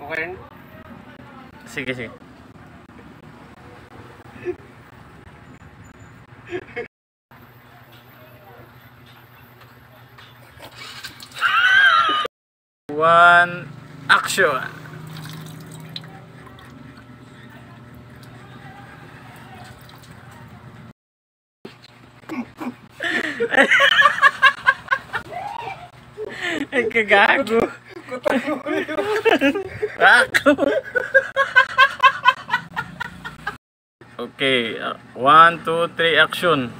Okay. Sige, sige. One action. Ay, kagago. Ako. Okay, uh, one, two, three, action.